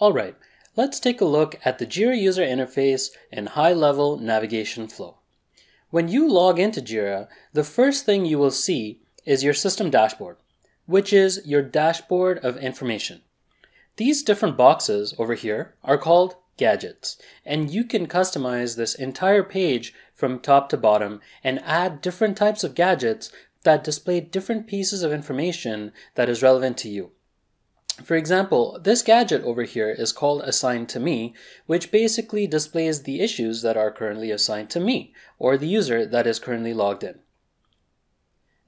Alright, let's take a look at the Jira user interface and high-level navigation flow. When you log into Jira, the first thing you will see is your system dashboard, which is your dashboard of information. These different boxes over here are called gadgets, and you can customize this entire page from top to bottom and add different types of gadgets that display different pieces of information that is relevant to you. For example, this gadget over here is called assigned to me, which basically displays the issues that are currently assigned to me, or the user that is currently logged in.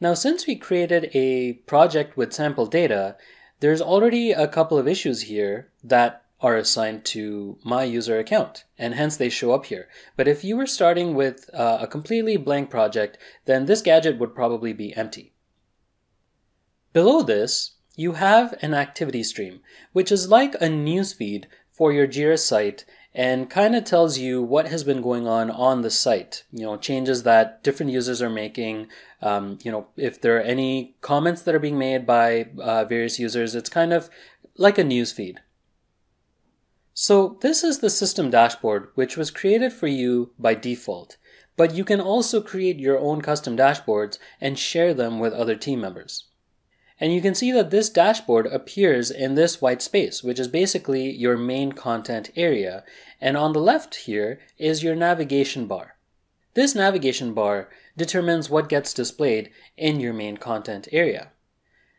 Now, since we created a project with sample data, there's already a couple of issues here that are assigned to my user account, and hence they show up here. But if you were starting with uh, a completely blank project, then this gadget would probably be empty. Below this, you have an activity stream, which is like a newsfeed for your Jira site and kind of tells you what has been going on on the site. You know, changes that different users are making. Um, you know, if there are any comments that are being made by uh, various users, it's kind of like a newsfeed. So this is the system dashboard, which was created for you by default. But you can also create your own custom dashboards and share them with other team members. And you can see that this dashboard appears in this white space, which is basically your main content area. And on the left here is your navigation bar. This navigation bar determines what gets displayed in your main content area.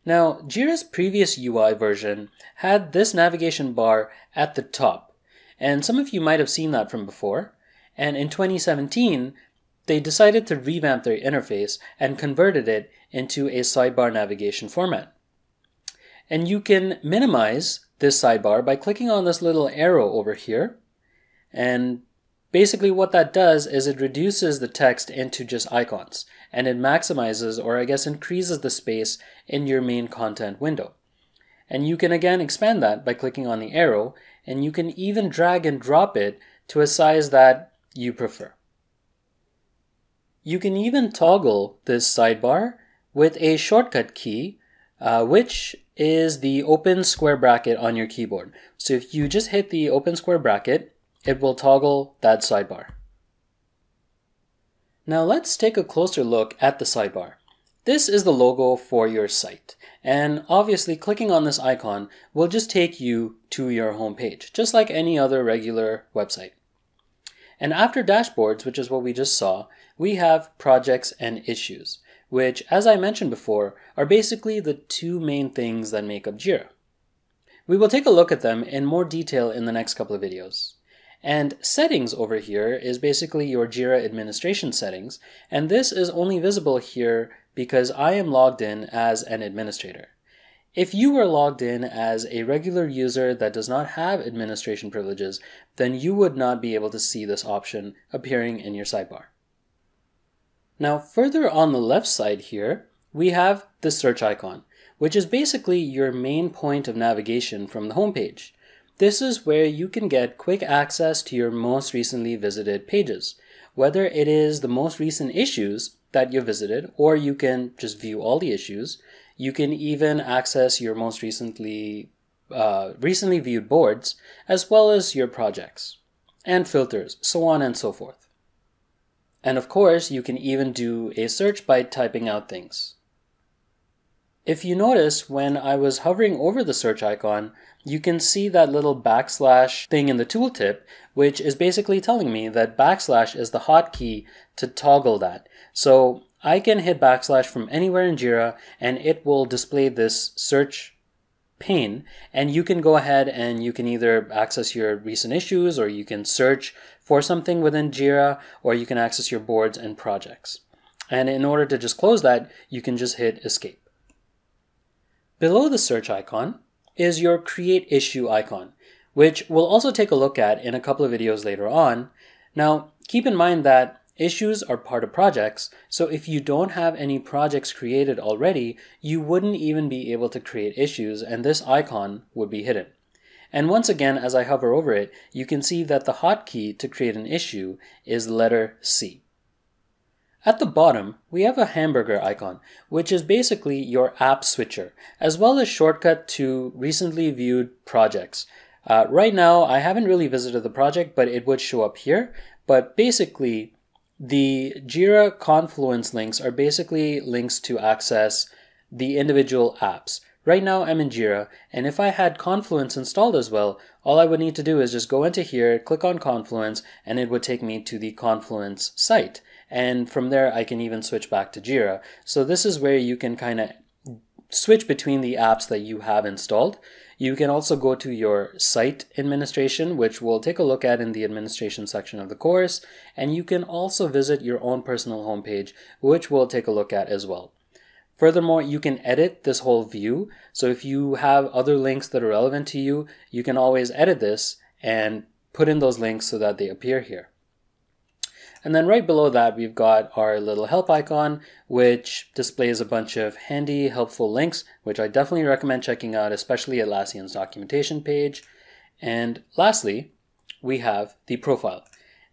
Now, Jira's previous UI version had this navigation bar at the top, and some of you might have seen that from before. And in 2017, they decided to revamp their interface and converted it into a sidebar navigation format. And you can minimize this sidebar by clicking on this little arrow over here. And basically what that does is it reduces the text into just icons and it maximizes or I guess increases the space in your main content window. And you can again expand that by clicking on the arrow and you can even drag and drop it to a size that you prefer. You can even toggle this sidebar with a shortcut key, uh, which is the open square bracket on your keyboard. So if you just hit the open square bracket, it will toggle that sidebar. Now let's take a closer look at the sidebar. This is the logo for your site. And obviously clicking on this icon will just take you to your home page, just like any other regular website. And after dashboards, which is what we just saw, we have projects and issues, which, as I mentioned before, are basically the two main things that make up Jira. We will take a look at them in more detail in the next couple of videos. And settings over here is basically your Jira administration settings, and this is only visible here because I am logged in as an administrator. If you were logged in as a regular user that does not have administration privileges, then you would not be able to see this option appearing in your sidebar. Now further on the left side here, we have the search icon, which is basically your main point of navigation from the homepage. This is where you can get quick access to your most recently visited pages, whether it is the most recent issues that you visited, or you can just view all the issues, you can even access your most recently uh, recently viewed boards, as well as your projects and filters, so on and so forth. And of course, you can even do a search by typing out things. If you notice, when I was hovering over the search icon, you can see that little backslash thing in the tooltip, which is basically telling me that backslash is the hotkey to toggle that. So I can hit backslash from anywhere in Jira and it will display this search pane and you can go ahead and you can either access your recent issues or you can search for something within Jira or you can access your boards and projects. And in order to just close that, you can just hit escape. Below the search icon is your create issue icon, which we'll also take a look at in a couple of videos later on. Now, keep in mind that Issues are part of projects, so if you don't have any projects created already, you wouldn't even be able to create issues and this icon would be hidden. And once again, as I hover over it, you can see that the hotkey to create an issue is letter C. At the bottom, we have a hamburger icon, which is basically your app switcher, as well as shortcut to recently viewed projects. Uh, right now, I haven't really visited the project, but it would show up here. But basically, the Jira Confluence links are basically links to access the individual apps. Right now I'm in Jira, and if I had Confluence installed as well, all I would need to do is just go into here, click on Confluence, and it would take me to the Confluence site. And from there, I can even switch back to Jira. So this is where you can kind of switch between the apps that you have installed. You can also go to your site administration, which we'll take a look at in the administration section of the course. And you can also visit your own personal homepage, which we'll take a look at as well. Furthermore, you can edit this whole view. So if you have other links that are relevant to you, you can always edit this and put in those links so that they appear here. And then right below that, we've got our little help icon, which displays a bunch of handy, helpful links, which I definitely recommend checking out, especially Atlassian's documentation page. And lastly, we have the profile.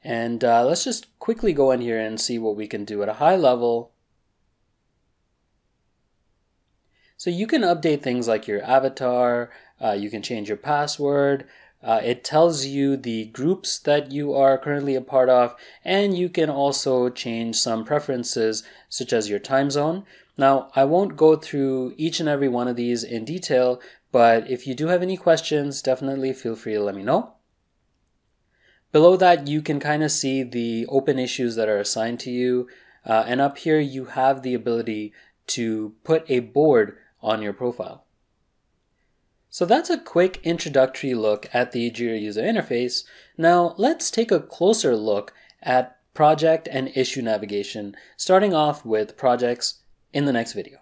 And uh, let's just quickly go in here and see what we can do at a high level. So you can update things like your avatar, uh, you can change your password, uh, it tells you the groups that you are currently a part of, and you can also change some preferences such as your time zone. Now, I won't go through each and every one of these in detail, but if you do have any questions, definitely feel free to let me know. Below that, you can kind of see the open issues that are assigned to you. Uh, and up here, you have the ability to put a board on your profile. So that's a quick introductory look at the Jira user interface. Now let's take a closer look at project and issue navigation, starting off with projects in the next video.